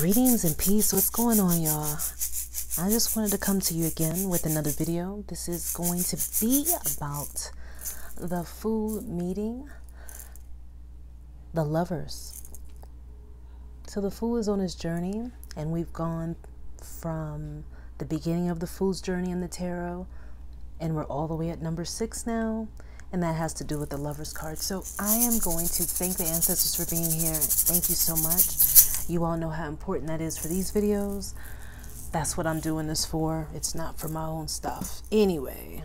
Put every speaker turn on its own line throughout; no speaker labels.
Greetings and peace. What's going on, y'all? I just wanted to come to you again with another video. This is going to be about the Fool meeting the lovers. So the Fool is on his journey, and we've gone from the beginning of the Fool's journey in the tarot, and we're all the way at number six now and that has to do with the lovers card. So I am going to thank the ancestors for being here. Thank you so much. You all know how important that is for these videos. That's what I'm doing this for. It's not for my own stuff. Anyway,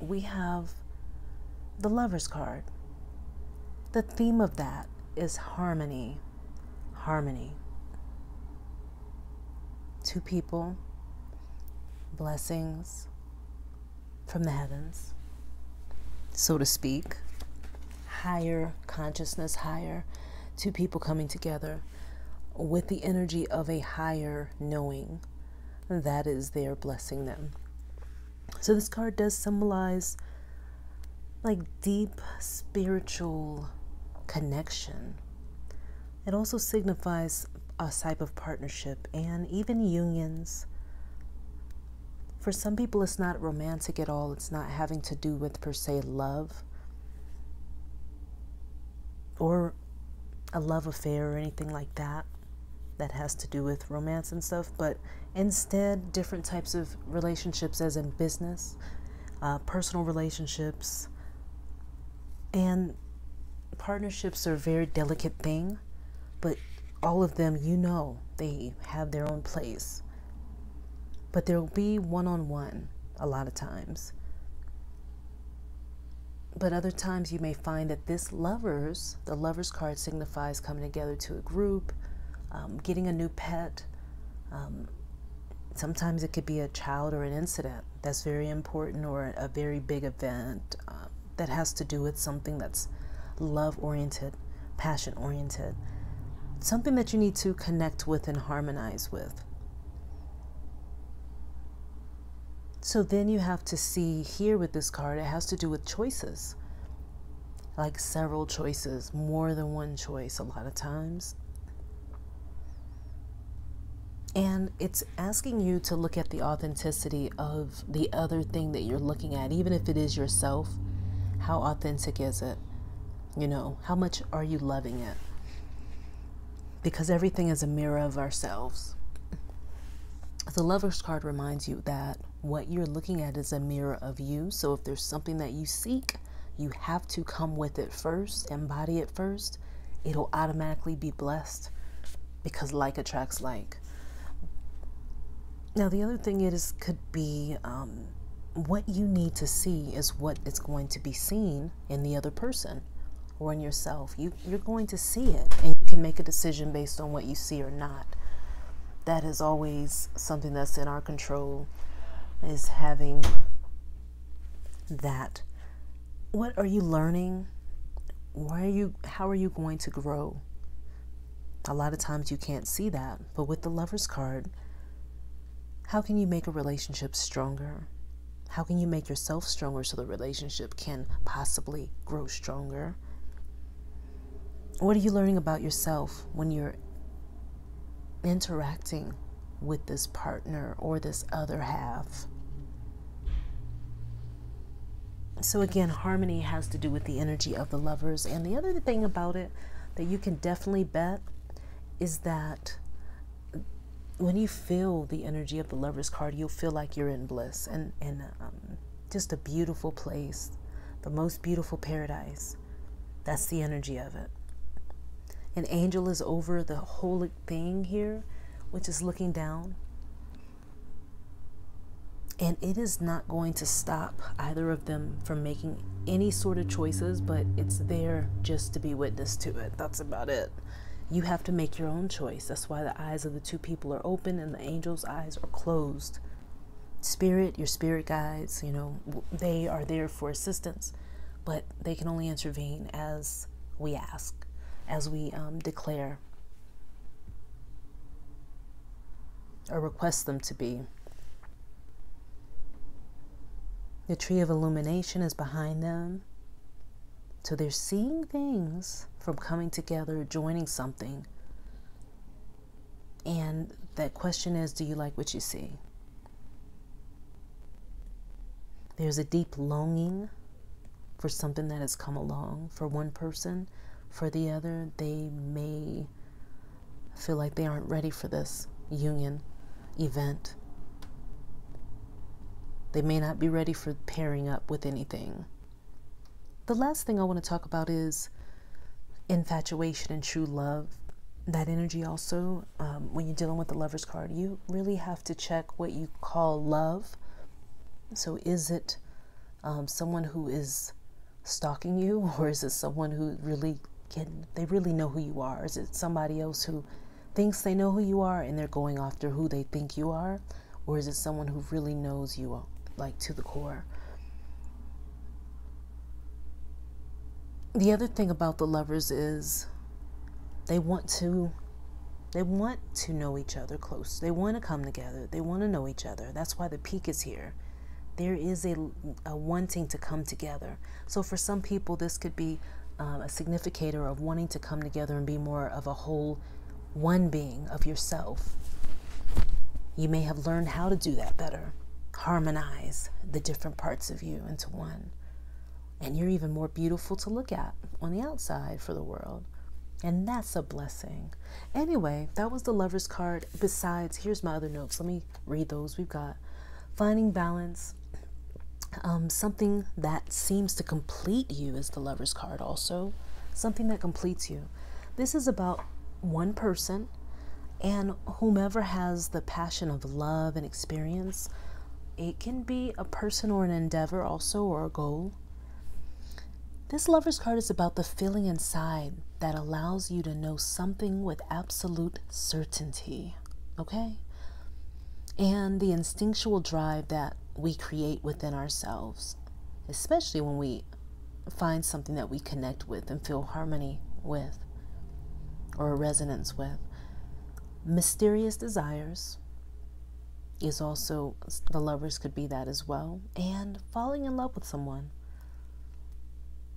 we have the Lover's card. The theme of that is harmony. Harmony. Two people, blessings from the heavens, so to speak. Higher consciousness, higher. Two people coming together with the energy of a higher knowing that is there blessing them. So this card does symbolize like deep spiritual connection. It also signifies a type of partnership and even unions. For some people, it's not romantic at all. It's not having to do with, per se, love or a love affair or anything like that that has to do with romance and stuff, but instead, different types of relationships, as in business, uh, personal relationships, and partnerships are a very delicate thing, but all of them, you know, they have their own place. But there will be one on one a lot of times. But other times you may find that this lovers, the lovers card signifies coming together to a group, um, getting a new pet. Um, sometimes it could be a child or an incident that's very important or a very big event uh, that has to do with something that's love oriented, passion oriented, something that you need to connect with and harmonize with. So then you have to see here with this card, it has to do with choices. Like several choices, more than one choice a lot of times. And it's asking you to look at the authenticity of the other thing that you're looking at, even if it is yourself. How authentic is it? You know, how much are you loving it? Because everything is a mirror of ourselves. The Lover's card reminds you that what you're looking at is a mirror of you. So if there's something that you seek, you have to come with it first, embody it first. It'll automatically be blessed because like attracts like. Now, the other thing is could be um, what you need to see is what is going to be seen in the other person or in yourself. You, you're going to see it, and you can make a decision based on what you see or not. That is always something that's in our control, is having that. What are you learning? Why are you? How are you going to grow? A lot of times you can't see that, but with the Lover's card how can you make a relationship stronger? How can you make yourself stronger so the relationship can possibly grow stronger? What are you learning about yourself when you're interacting with this partner or this other half? So, again, harmony has to do with the energy of the lovers. And the other thing about it that you can definitely bet is that when you feel the energy of the lover's card, you'll feel like you're in bliss and, and um, just a beautiful place, the most beautiful paradise. That's the energy of it. An angel is over the whole thing here, which is looking down. And it is not going to stop either of them from making any sort of choices, but it's there just to be witness to it. That's about it. You have to make your own choice. That's why the eyes of the two people are open and the angel's eyes are closed. Spirit, your spirit guides, you know, they are there for assistance, but they can only intervene as we ask, as we um, declare or request them to be. The tree of illumination is behind them. So they're seeing things from coming together, joining something. And that question is do you like what you see? There's a deep longing for something that has come along for one person. For the other, they may feel like they aren't ready for this union event. They may not be ready for pairing up with anything. The last thing I want to talk about is infatuation and true love. That energy, also, um, when you're dealing with the lover's card, you really have to check what you call love. So, is it um, someone who is stalking you, or is it someone who really can, they really know who you are? Is it somebody else who thinks they know who you are and they're going after who they think you are? Or is it someone who really knows you, like to the core? The other thing about the lovers is they want to they want to know each other close. They want to come together. They want to know each other. That's why the peak is here. There is a, a wanting to come together. So for some people, this could be um, a significator of wanting to come together and be more of a whole one being of yourself. You may have learned how to do that better, harmonize the different parts of you into one. And you're even more beautiful to look at on the outside for the world. And that's a blessing. Anyway, that was the lover's card. Besides, here's my other notes. Let me read those. We've got finding balance, um, something that seems to complete you is the lover's card, also. Something that completes you. This is about one person and whomever has the passion of love and experience. It can be a person or an endeavor, also, or a goal. This lover's card is about the feeling inside that allows you to know something with absolute certainty. Okay? And the instinctual drive that we create within ourselves, especially when we find something that we connect with and feel harmony with or a resonance with. Mysterious desires is also, the lovers could be that as well. And falling in love with someone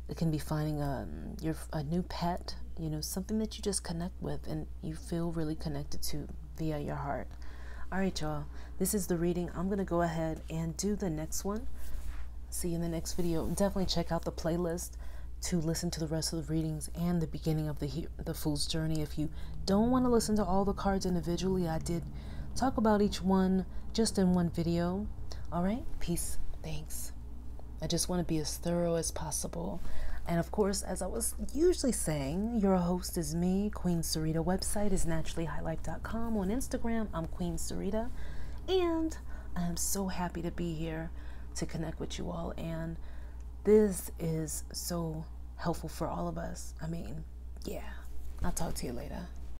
it can be finding a your a new pet, you know, something that you just connect with and you feel really connected to via your heart. All right, y'all. This is the reading. I'm gonna go ahead and do the next one. See you in the next video. Definitely check out the playlist to listen to the rest of the readings and the beginning of the the Fool's Journey. If you don't want to listen to all the cards individually, I did talk about each one just in one video. All right. Peace. Thanks. I just want to be as thorough as possible. And of course, as I was usually saying, your host is me, Queen Sereda. Website is naturallyhighlife.com. On Instagram, I'm Queen Sereda. And I'm so happy to be here to connect with you all. And this is so helpful for all of us. I mean, yeah. I'll talk to you later.